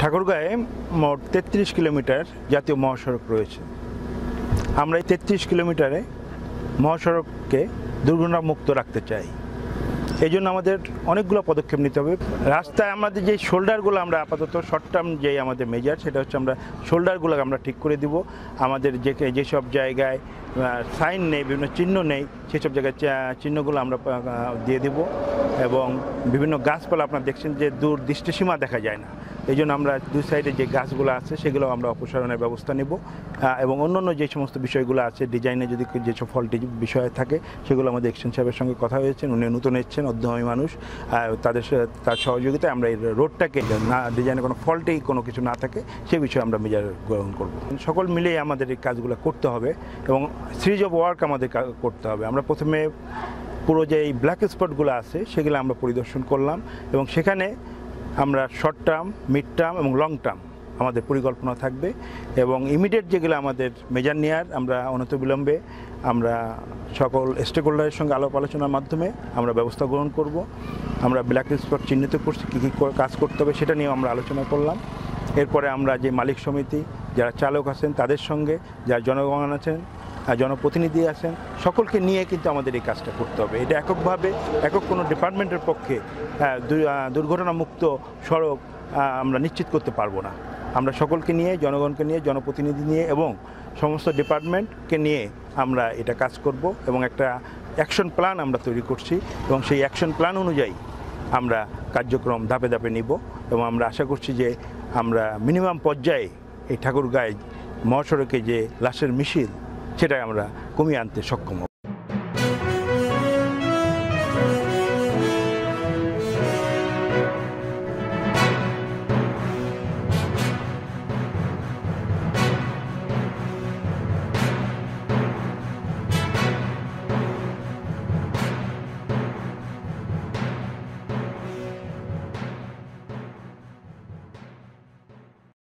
ঠাকুরগাঁয়ে মোট তেত্রিশ কিলোমিটার জাতীয় মহাসড়ক রয়েছে। আমরা এই তেত্রিশ কিলোমিটারে মহাসড়ককে দুর্ঘটনামুক্ত রাখতে চাই। এই জন্য আমাদের অনেকগুলো পদক্ষেপ নিতে হবে। রাস্তায় আমাদের যে শোল্ডারগুলো আমরা আপাতত শর্ট টার্ম যে আমাদের মেজার, সেটা হচ্ছে আমরা শোল্ডারগুলো আমরা ঠিক করে দিব। আমাদের যে যেসব জায়গায় সাইন নেই, বিভিন্ন চিহ্ন নেই সেসব জায়গায় চিহ্নগুলো আমরা দিয়ে দিব। এবং বিভিন্ন গাছপালা, আপনারা দেখছেন যে দূর দৃষ্টিসীমা দেখা যায় না। এই জন্য আমরা দুই সাইডে যে গাছগুলো আছে সেগুলো আমরা অপসারণের ব্যবস্থা নেব। এবং অন্যান্য যে সমস্ত বিষয়গুলো আছে, ডিজাইনে যদি যেসব ফল্টি বিষয় থাকে, সেগুলো আমাদের এক্সচেঞ্জ সাহেবের সঙ্গে কথা হয়েছেন উনি নতুন এসছেন অধ্যমী মানুষ। তাদের তার সহযোগিতায় আমরা এই রোডটাকে না, ডিজাইনে কোনো ফল্টেই কোনো কিছু না থাকে, সে বিষয়ে আমরা মেজার গ্রহণ করব। সকল মিলেই আমাদের এই কাজগুলো করতে হবে এবং সিরিজ অফ ওয়ার্ক আমাদের করতে হবে। আমরা প্রথমে পুরো যে এই ব্ল্যাক স্পটগুলো আছে, সেগুলো আমরা পরিদর্শন করলাম এবং সেখানে আমরা শর্ট টার্ম মিড টার্ম এবং লং টার্ম আমাদের পরিকল্পনা থাকবে এবং ইমিডিয়েট যেগুলো আমাদের মেজার নেয়ার আমরা অনতবিলম্বে আমরা সকল স্টেক হোল্ডারের সঙ্গে আলাপ আলোচনার মাধ্যমে আমরা ব্যবস্থা গ্রহণ করব। আমরা ব্ল্যাক স্পট চিহ্নিত করছি, কী কী কাজ করতে হবে সেটা নিয়েও আমরা আলোচনা করলাম। এরপরে আমরা যে মালিক সমিতি, যারা চালক আছেন তাদের সঙ্গে, যারা জনগণ আছেন জনপ্রতিনিধি আছেন সকলকে নিয়ে কিন্তু আমাদের এই কাজটা করতে হবে। এটা এককভাবে, একক কোনো ডিপার্টমেন্টের পক্ষে দুর্ঘটনামুক্ত সড়ক আমরা নিশ্চিত করতে পারব না। আমরা সকলকে নিয়ে, জনগণকে নিয়ে, জনপ্রতিনিধি নিয়ে এবং সমস্ত ডিপার্টমেন্টকে নিয়ে আমরা এটা কাজ করব এবং একটা অ্যাকশন প্ল্যান আমরা তৈরি করছি এবং সেই অ্যাকশন প্ল্যান অনুযায়ী আমরা কার্যক্রম ধাপে ধাপে নিব এবং আমরা আশা করছি যে আমরা মিনিমাম পর্যায়ে এই ঠাকুরগাঁয় মহাসড়কে যে লাশের মিছিল সেটা আমরা কমিয়ে আনতে সক্ষম